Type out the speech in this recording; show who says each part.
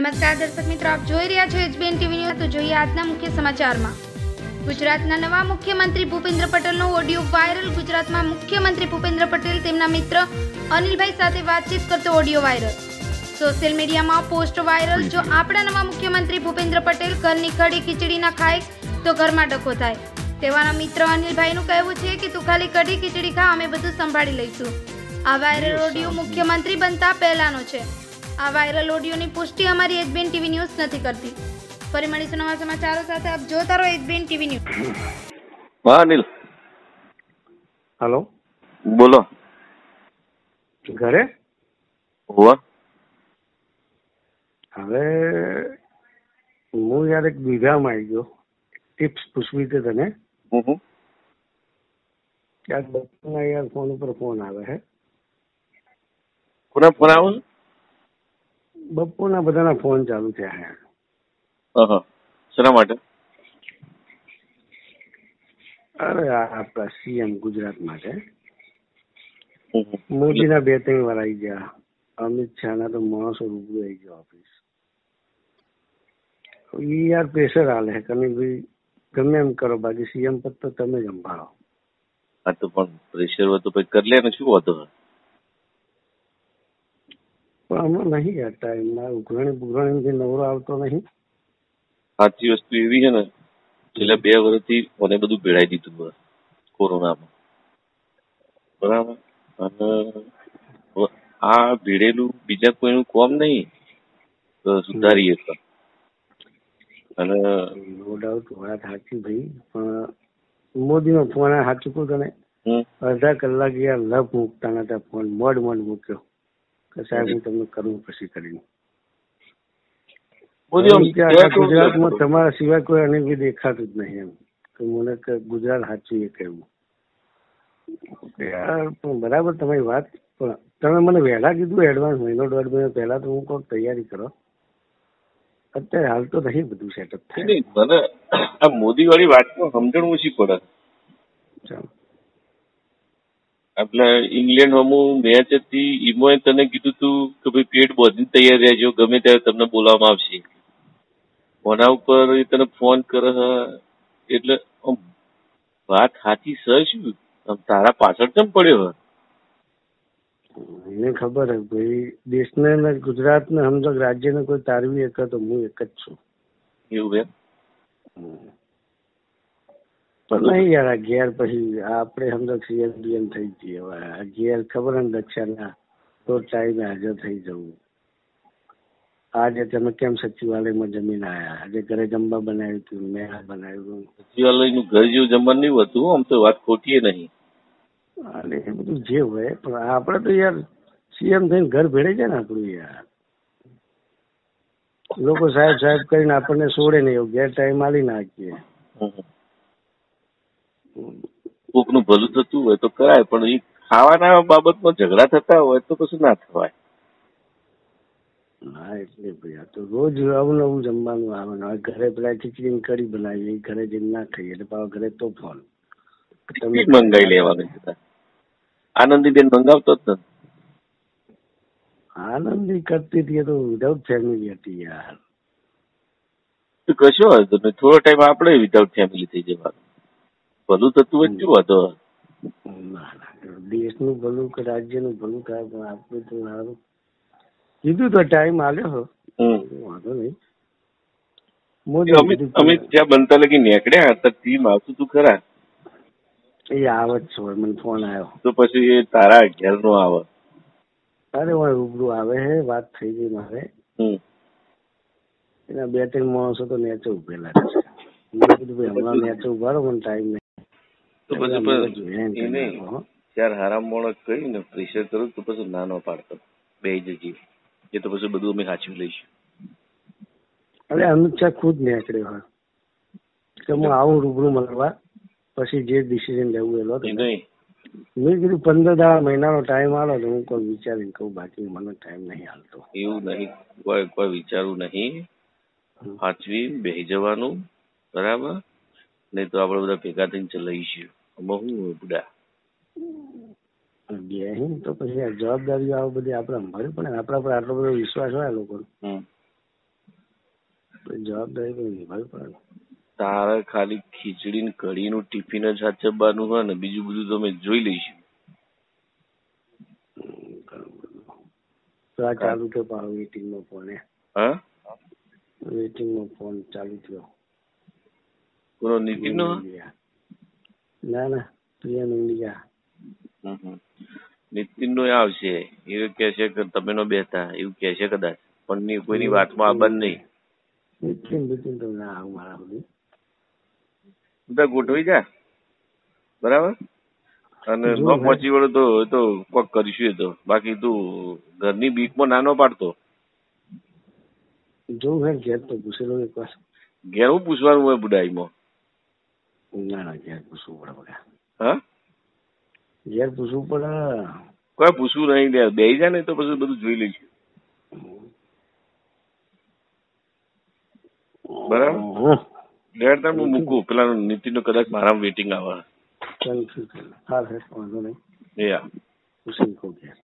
Speaker 1: નમસ્કાર દર્શક મિત્રો આપ જોઈ રહ્યા છો એચબીએન ટીવી ન્યૂઝ. તો જોઈએ આજના મુખ્ય સમાચારમાં. ગુજરાતના નવા મુખ્યમંત્રી ભૂપેન્દ્ર પટેલનો ઓડિયો વાયરલ. ગુજરાતમાં મુખ્યમંત્રી ભૂપેન્દ્ર પટેલ તેમના મિત્ર અનિલભાઈ સાથે વાતચીત કરતો ઓડિયો વાયરલ. સોશિયલ મીડિયામાં પોસ્ટ વાયરલ. જો આપણા નવા મુખ્યમંત્રી ભૂપેન્દ્ર પટેલ ઘરની કઢી ખીચડી ના ખાય તો ઘરમાં ડખો થાય. તેવાના મિત્ર અનિલભાઈનું કહેવું છે કે તું ખાલી કઢી ખીચડી ખા અમે બધું સંભાળી લઈશું. આ વાયરલ ઓડિયો મુખ્યમંત્રી બનતા પહેલાનો છે. આ વાયરલ ઓડિયોની પુષ્ટિ અમારી એચબીએન ટીવી ન્યૂઝ નથી કરતી. ફરી મળીશું નવા સમાચારો સાથે આપ જોતા રહો એચબીએન ટીવી ન્યૂઝ.
Speaker 2: હા અનિલ
Speaker 3: હલો.
Speaker 2: બોલો.
Speaker 3: ઘરે?
Speaker 2: હોવા.
Speaker 3: હવે હું યાર એક બીજામાં આવી ગયો. ટિપ્સ પૂછવી હતી તને. ક્યાંક બપોરના યાર ફોન ઉપર ફોન આવે હે.
Speaker 2: કોના ફોન આવો
Speaker 3: બપોરના બધાના ફોન ચાલુ થયા છે
Speaker 2: હા શેના માટે?
Speaker 3: અરે આ આપણા સીએમ ગુજરાત માટે. મોદીના બે ત્રણ વાર આવી ગયા. અમિત શાહના તો માણસો રૂબરૂ આવી ગયા ઓફિસ. ઈ યાર પ્રેશર હાલે કે ભાઈ ગમે એમ કરો બાકી સીએમ પદ તો તમે જ સંભાળો.
Speaker 2: હા તો પણ પ્રેશર હોય તો પછી કરી લે ને શું વાંધો?
Speaker 3: પણ હમણાં નહીં યાર ટાઈમ ઉઘરાણી ઉઘરાણી બુઘરાણીથી નવરો આવતો નહીં.
Speaker 2: સાચી વસ્તુ એવી છે ને છેલ્લા બે વર્ષથી મને બધું ભેળાઈ દીધું બસ કોરોનામાં. બરાબર? અને આ ભેળેલું બીજા કોઈનું કોમ નહીં સુધારીએ તો. અને
Speaker 3: નો ડાઉટ વાત સાચી ભાઈ પણ મોદીનો ફોન આ સાચું કહું તને. અડધા કલાક યાર લપ મૂકતા નતા ફોન મોડ મોડ મૂક્યો. કે સાહેબ હું તમને કરવું પછી કરીને. ગુજરાતમાં તમારા સિવાય કોઈ અનેક દેખાતું જ નહીં એમ. તો મને ગુજરાત સાચું એ કહેવું. યાર પણ બરાબર તમારી વાત પણ તમે મને વહેલા કીધું એડવાન્સ મહિનો દોઢ મહિનો પહેલા તો હું કોઈક તૈયારી કરો. અત્યારે હાલ તો નહીં બધું સેટઅપ થાય.
Speaker 2: મને આ મોદી વાળી વાતમાં સમજણ ઓછી પડે.
Speaker 3: ચાલો.
Speaker 2: એટલે ઇંગ્લેન્ડ હમું મેચ હતી એમાં તને કીધું તું કે ભાઈ પેટ બોધીને તૈયાર રહેજો ગમે ત્યારે તમને બોલાવવામાં આવશે. કોના ઉપર એ તને ફોન કરે એટલે વાત સાચી શું? તારા પાછળ કેમ પડ્યો
Speaker 3: એને ખબર હે ભાઈ દેશને ને ગુજરાતને સમજો રાજ્યને કોઈ તારવી એક તો હું એક જ છું.
Speaker 2: એવું એમ?
Speaker 3: પણ નહીં યાર આ ઘેર પછી આપણે સમજો સીએમ બીએમ થઈ જઈએ હવે આ ઘેર ખબર ને દક્ષાના તો ટાઈમે હાજર થઈ જવું. આજે તમે કેમ સચિવાલયમાં જમીન આયા? આજે ઘરે જમવા બનાવ્યું હતું મેં આ બનાવ્યું
Speaker 2: સચિવાલયનું ઘર જેવું જમવાનું નહીં હતું આમ તો વાત ખોટી નહીં.
Speaker 3: અને એ બધું જે હોય પણ આપણે તો યાર સીએમ થઈને ઘર ભેળે છે ને આપણું યાર. લોકો સાહેબ સાહેબ કરીને આપણને છોડે નહીં એવું ગેર ટાઈમ આલી નાખીએ.
Speaker 2: કોકનું ભલું થતું હોય તો કરાય પણ એ ખાવાના બાબતમાં ઝઘડા થતા હોય તો કશું ના થવાય.
Speaker 3: હા એટલે ભાઈ તો રોજ આવું નવું જમવાનું આવે હવે ઘરે પેલા ખીચડી કઢી બનાવીએ ઘરે જઈને ના ખાઈએ એટલે પાછા ઘરે તો ફોન.
Speaker 2: ટિકિટ મંગાવી લેવાનું. આનંદીબેન મંગાવતો જ નથી.
Speaker 3: આનંદી કરતી હતી તો વિધાઉટ ફેમિલી હતી યાર.
Speaker 2: કશો હોય તો થોડો ટાઈમ આપણે વિધાઉટ ફેમિલી થઈ જવાનું. ભલું થતું હોય તો શું વાંધો
Speaker 3: દેશનું ભલું કે રાજ્યનું ભલું થાય પણ આપણું તો સારું. કીધું તો ટાઈમ આલ્યો હો. વાંધો નહીં.
Speaker 2: અમિત જ્યાં બનતા લગી નીકળ્યા હતા ટીમ આવતું તું ખરા?
Speaker 3: એ આવે જ છે મને ફોન આવ્યો
Speaker 2: તો પછી એ તારા અગિયાર નો આવે.
Speaker 3: અરે હું રૂબરૂ આવે હે વાત થઈ ગઈ મારે. એના બે ત્રણ માણસો તો નેચે ઉભેલા છે. મેં કીધું ભાઈ હમણાં નેચે ઊભા રહો મને ટાઈમ
Speaker 2: તો પછી એ નહીં. ત્યારે હારા મોણક કરીને પ્રેશર કરું તો પછી ના ન પાડતો બે જજી એ તો પછી બધું અમે સાચવી લઈશું.
Speaker 3: અરે અમિત શાહ ખુદ નીકળ્યો હોય. કે હું આવું રૂબરૂ મળવા પછી જે ડિસિઝન લેવું એ લો
Speaker 2: નહીં.
Speaker 3: મેં કીધું પંદર દાડા મહિનાનો ટાઈમ આલો તો હું કોઈ વિચારીને કહું બાકી મને ટાઈમ નહીં હાલતો.
Speaker 2: એવું નહીં. કોઈ કોઈ વિચારવું નહીં. સાચવી બેસી જવાનું. બરાબર? નહીં તો આપણે બધા ભેગા થઈને ચલાવીશું. હોય બુડા
Speaker 3: ગેહિંગ તો પછી આ જવાબદારીઓ આવે બધી આપણે સંભાળવી પણ આપણા પર આટલો બધો વિશ્વાસ હોય લોકોનો. જવાબદારી પણ નિભાવી પડે
Speaker 2: તારે ખાલી ખીચડી ને કઢી નું ટિફિન જ સાચવવાનું હોય ને બીજું બધું તમે જોઈ લઈશું.
Speaker 3: તો આ ચાલુ થયો પાછો વેટિંગ નો ફોન
Speaker 2: હા.
Speaker 3: વેટિંગ નો ફોન ચાલુ થયો.
Speaker 2: કોનો નીતિન નો.
Speaker 3: ના ના પ્રિયા નંદિયા
Speaker 2: નીતિન નો આવશે. એ કે છે કે તમે નો બેતા એવું કે છે કદાચ. પણ ની કોઈની વાતમાં આ બંધ નહીં.
Speaker 3: નીતિન નીતિન તો ના આવું મારા સુધી.
Speaker 2: બધા ગોઠવી જા. બરાબર? અને ન પહોંચી વળે તો તો કોક કરીશું એ તો. બાકી તું ઘરની બીકમાં નાનો પાડતો.
Speaker 3: જોઉં હે ઘેર તો પૂછેલો એક વાર
Speaker 2: ઘેર હું પૂછવાનું હોય બુડાઈમાં.
Speaker 3: ના ના ઘેર પૂછવું પડે બકા
Speaker 2: હા
Speaker 3: ઘેર પૂછવું પડે
Speaker 2: કોઈ પૂછવું નહીં દે બે જાય ને તો પછી બધું જોઈ લઈશું બરાબર.
Speaker 3: હમ.
Speaker 2: ટાઈમ હું મૂકું પેલા નીતિન નો કદાચ મારા વેટિંગ આવે
Speaker 3: ચાલ ચાલ હા હા વાંધો નહીં
Speaker 2: એ આ
Speaker 3: પૂછીને કહું ઘેર